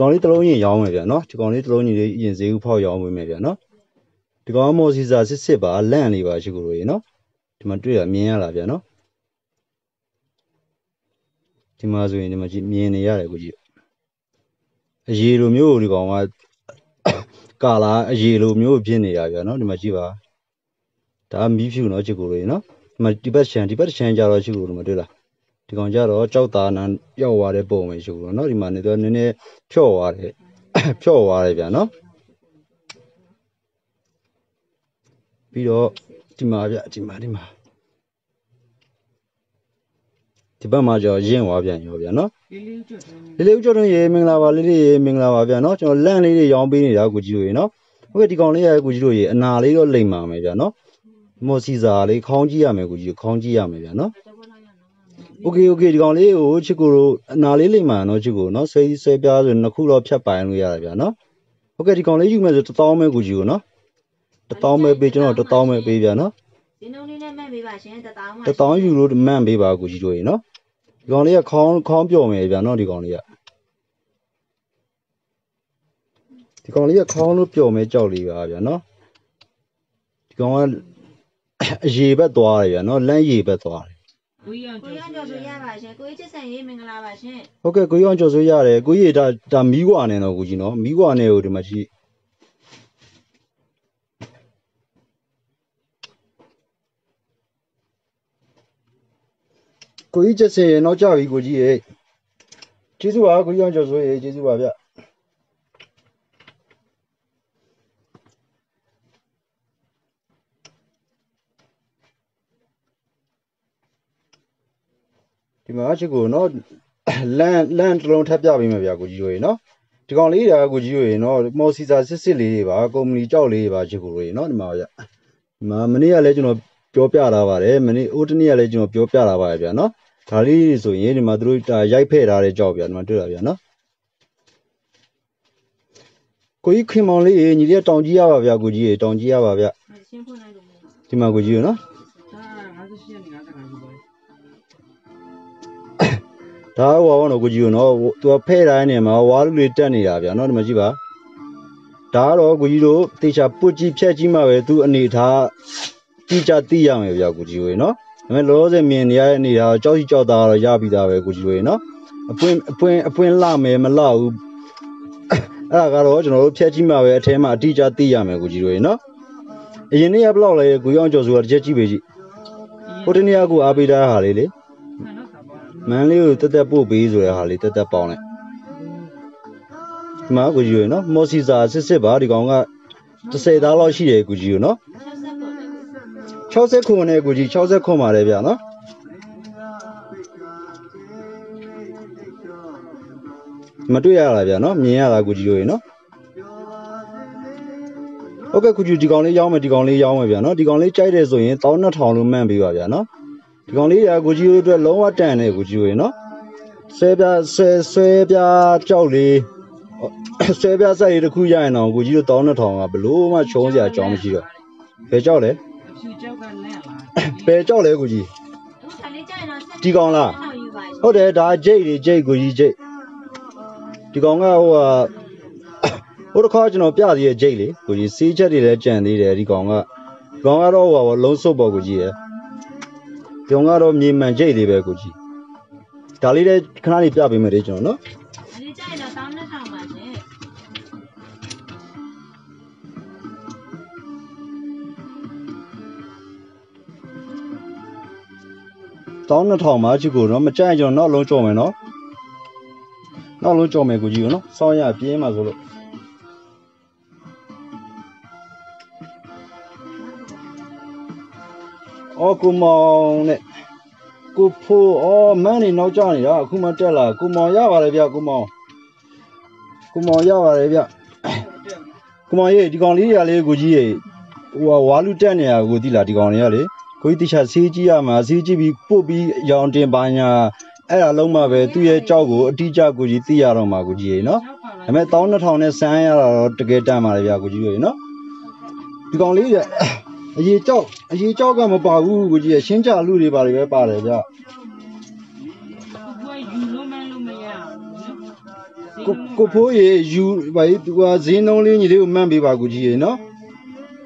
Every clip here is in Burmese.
ကောင်လေးတစ်လုံးရင်ရောင်းမယ်ဗျနော်ဒီကောင်လေးတစ်လုံးကြီးလေးရင်ဈေးဥဖောက်ရောင်းပေးမယ်ဗျနော်ဒီကောင်ကမော်စီစာစစ်စစ်ပါလန့်လေးပါရှိကိုလို့ရေနော်ဒီမှာတွေ့ရမြင်ရလားဗျနော်ဒီမှာဆိုရင်ဒီမှာကြည့်မြင်နေရတယ်ကိုကြည့်အရေလိုမျိုးဒီကောင်ကကာလာအရေလိုမျိုးဖြစ်နေရဗျနော်ဒီမှာကြည့်ပါဒါမီးဖြူနော်ချစ်ကိုလို့ရေနော်ဒီမှာဒီဘက်ချန်ဒီဘက်ချန်ကြတော့ချစ်ကိုလို့မတွေ့လား ဒီကောင်ကြတော့ကြောက်သားနန်းရောက်သွားတဲ့ပုံပဲရှိကိုလို့နော်ဒီမှာနေတော့နည်းနည်းဖြော့သွားတယ်ဖြော့သွားတယ်ဗျနော်ပြီးတော့ဒီမှာဗျဒီမှာဒီမှာဒီဘက်မှာကြောရင့်သွားပြန်ရောဗျာနော်လေးလေးကျွတ်တယ်လေးလေးဦးကျော်တွင်ရေမင်္ဂလာပါလေးလေးရေမင်္ဂလာပါဗျာနော်ကျွန်တော်လန့်လေးတွေရောင်းပေးနေတာကိုကြီးတို့ရေနော်ဟုတ်ကဲ့ဒီကောင်လေးရကိုကြီးတို့ရေအနာလေးတော့လိမ့်ပါမယ်ဗျာနော်မော်စီစာလေးခေါင်းကြည့်ရမယ်ကိုကြီးခေါင်းကြည့်ရမယ်ဗျာနော် โอเคโอเคဒီကောင်လေးကိုချစ်ကိုတို့အနာလေးလိမ့်ပါနော်ချစ်ကိုနော်ဆွဲဆွဲပြားဆိုနှစ်ခုတော့ဖြတ်ပိုင်လို့ရတယ်ဗျာနော်ဟုတ်ကဲ့ဒီကောင်လေးယူမယ်ဆို1000ပဲကိုကြီးကိုနော်1000ပဲပေးကျွန်တော်1000ပဲပေးဗျာနော် ဒီနှုန်းလေးနဲ့မှတ်ပေးပါရှင်တတောင်းပါ တတောင်းယူလို့မှန်ပေးပါကိုကြီးတို့ရေနော်ဒီကောင်လေးကခေါင်းခေါင်းပြော့မယ်ဗျာနော်ဒီကောင်လေးကဒီကောင်လေးကခေါင်းလို့ပြော့မယ်ကြောက်လေးပါဗျာနော်ဒီကောင်ကအရေဘက်သွားတယ်ဗျာနော်လမ်းရေဘက်သွားတယ် ယ် ကိုကြီးအောင်ကိုကျွတ်ရကျော်ဆိုရပါရှင်ကိုကြီးချစ်ဆန်ရေးမင်္ဂလာပါရှင်ဟုတ်ကဲ့ကိုကြီးအောင်ကြော်ဆိုရတယ်ကိုကြီးဒါဒါမီးကွာနေတော့ကိုကြီးနော်မီးကွာနေကိုဒီမှာကြည့်ကိုကြီးချက်စင်ရေနောက်ကြပြီကိုကြီးရေကျေးဇူးပါကိုကြီးအောင်ကြော်ဆိုရေကျေးဇူးပါဗျ ဒီမှာချစ်ကိုနော်လန်လန်တစ်လုံးထပ်ပြပေးမယ်ဗျာကိုကြီးတို့ရေနော်ဒီကောင်လေးဒါကိုကြီးတို့ရေနော်မော်စီစာစစ်စစ်လေးတွေပါကုမ္ပဏီကြောက်လေးတွေပါချစ်ကိုတို့ရေနော်ဒီမှာဗျာဒီမှာမနေ့ကလည်းကျွန်တော်ပြောပြလာပါတယ်မနေ့အိုးတနေ့ကလည်းကျွန်တော်ပြောပြလာပါတယ်ဗျာနော်ဒါလေးတွေဆိုရင်ဒီမှာသူတို့ဒါရိုက်ဖဲ့ထားတဲ့ကြောက်ဗျာဒီမှာတွေ့တာဗျာနော်ကိုကြီးခင်မောင်လေးရေညီလေးတောင်ကြီးရပါဗျာကိုကြီးရေတောင်ကြီးရပါဗျာရှင်းဖွင့်လိုက်လို့မရဘူးဒီမှာကိုကြီးရေနော် ဒါဟောတော့ကိုကြီးတို့နော်သူကဖဲ့တိုင်းနေမှာဝါလူလေးတက်နေတာဗျာနော်ဒီမှာကြည့်ပါဒါကတော့ကိုကြီးတို့တေချာပုတ်ကြီးဖြက်ကြီးမှပဲသူအနေထားကြည့်ကြသိရမယ်ဗျာကိုကြီးတို့ရေနော်ဒါပေမဲ့လောလောဆယ်မြင်နေရတဲ့အနေထားကြောက်ကြီးကြောက်သားကတော့ရပြီးသားပဲကိုကြီးတို့ရေနော်အပွင့်အပွင့်အပွင့်လှမယ်မလှဘူးအဲ့ဒါကတော့ကျွန်တော်တို့ဖြက်ကြီးမှပဲအထဲမှာအတိအကျသိရမယ်ကိုကြီးတို့ရေနော်အရင်နေ့ကဘယ်လောက်လဲကိုရောင်းကျော်ဆိုတာတစ်ချက်ကြည့်ပေးကြည့်ဟိုတနေ့ကကိုအားပေးတာဟာလေးလေနော်သာပါ မန်းလေးကိုတက်တက်ပို့ပေးဆိုတဲ့ဟာလေးတက်တက်ပေါင်းလိုက်ဒီမှာကိုကြီးရယ်နော်မော်စီစာစစ်စစ်ပါဒီကောင်က30သားလောက်ရှိတယ်ကိုကြီးရယ်နော်ဆက်ဆက်ပေါ်တယ်60ခွန်နဲ့ကိုကြီး60ခွန်ပါတယ်ဗျာနော်မတွေ့ရလားဗျာနော်မြင်ရလားကိုကြီးရယ်နော်ဟုတ်ကဲ့ကိုကြီးဒီကောင်လေးရောင်းမယ်ဒီကောင်လေးရောင်းမယ်ဗျာနော်ဒီကောင်လေးကြိုက်တယ်ဆိုရင်12000လို့မှန်းပေးပါဗျာနော် ဒီကောင်လေးကကိုကြီးတို့အတွက်လုံးဝတန်တယ်ကိုကြီးရယ်နော်ဆွဲပြဆွဲဆွဲပြကြောက်လေးဆွဲပြဆက်ရည်တစ်ခုရရင်တော့ကိုကြီးတို့12000ကဘလို့မှချုံးစရာအကြောင်းမရှိတော့ဘယ်ကြောက်လဲအဖြူကြောက်ကလန့်လာဘယ်ကြောက်လဲကိုကြီးဥစ္စာလေးကြိုင်တော့ဆက်ဒီကောင်လားထောက်ယူပါရှင်ဟုတ်တယ်ဒါဂျိတ်တွေဂျိတ်ကိုကြီးဂျိတ်ဒီကောင်ကဟိုဟာဟိုတစ်ခါကျွန်တော်ပြသေးရဲ့ဂျိတ်လေကိုကြီးစီးချက်တွေလည်းကြံသေးတယ်ဒီကောင်ကဒီကောင်ကတော့ဟိုဟာလုံးစုပ်ပေါ်ကိုကြီးရ ယ်ဒီကောင်ကတော့မြေမှန်ဂျိတ်တွေပဲကိုကြီးဒါလေးလည်းခဏလေးပြပေးမယ်လေကျွန်တော်နော်ဒီကြိုင်တော့တောင်းနှစ်ထောင်ပါရှင်12000မှာချစ်ကိုနော်မကြိုက်ကျွန်တော်နောက်လုံးကြော်မယ်နော်နောက်လုံးကြော်မယ်ကိုကြီးကိုနော်စောင်းရပြင်းမှာဆိုလို့ အော်ကိုမောင်နဲ့ကိုဖိုးအော်မန်းနေနောက်ကျနေတာအခုမှတက်လာကိုမောင်ရပါတယ်ဗျကိုမောင်ကိုမောင်ရပါတယ်ဗျကိုမောင်ရေးဒီကောင်လေးတွေကလေးကိုကြီးရေဟိုဝါလူတက်နေတာကိုသိလားဒီကောင်လေးကလေကိုကြီးတခြားဆေးကြည့်ရမှာဆေးကြည့်ပြီးပို့ပြီးရောင်တင်ပါညာအဲ့ဒါလုံးမှပဲသူ့ရဲ့ကြောက်ကိုအတိအကျကိုကြီးသိရတော့မှာကိုကြီးရေနော်ဒါပေမဲ့12000နဲ့ဆန်းရတာတော့တကယ်တန်ပါလေဗျာကိုကြီးရေနော်ဒီကောင်လေးက အရေးကြောက်အရေးကြောက်ကမပါဘူးကိုကြီးရေရှင်းကြလူတွေပါလေပဲပါတယ်ဗျာဘွယ်ယူလို့မလို့မရဘူးနော်ကိုကိုဖိုးရေယူဘာကြီးသူကဈေးနှုန်းလေးညီလေးကိုမှန်းပေးပါကိုကြီးရေနော်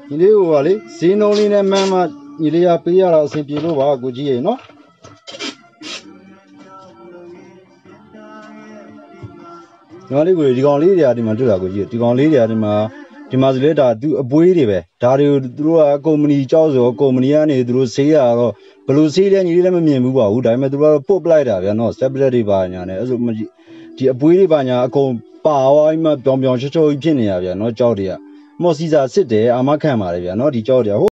ညီလေးကိုပါလေဈေးနှုန်းလေးနဲ့မှန်းမှညီလေးကပေးရတော့အဆင်ပြေလို့ပါကိုကြီးရေနော်ညီမလေးကိုဒီကောင်လေးတွေကဒီမှာတွေ့တာကိုကြီးဒီကောင်လေးတွေကဒီမှာ ဒီမှာဆိုလေဒါသူအပွေးတွေပဲဒါတွေကိုသူတို့ကကုမ္ပဏီကြောက်ဆိုကုမ္ပဏီကနေသူတို့ဈေးရတော့ဘလို့ဈေးလဲညီလေးလည်းမမြင်ဘူးပါဘူးဒါပေမဲ့သူတို့ကတော့ပုတ်ပလိုက်တာဗျာနော် stability တွေပါညာနဲ့အဲ့ဆိုဒီအပွေးတွေပါညာအကုန်ပါဝိုင်းမှပြောင်ပြောင်ချောချောကြီးဖြစ်နေရဗျာနော်ကြောက်တွေကမော်စီစာစစ်တယ်အာမခံပါတယ်ဗျာနော်ဒီကြောက်တွေက